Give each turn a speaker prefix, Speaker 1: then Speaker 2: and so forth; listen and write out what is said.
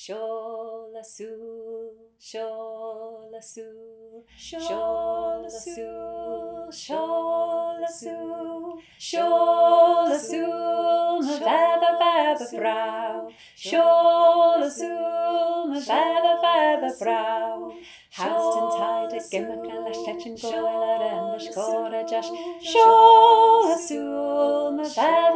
Speaker 1: Shola su, shola su, shola su, shola su, shola su, me feather väder bra. Shola su, feather brow. väder bra. Hasten tide gimmick la stetchen goiler and the skora josh. Shola su, me väder väder bra.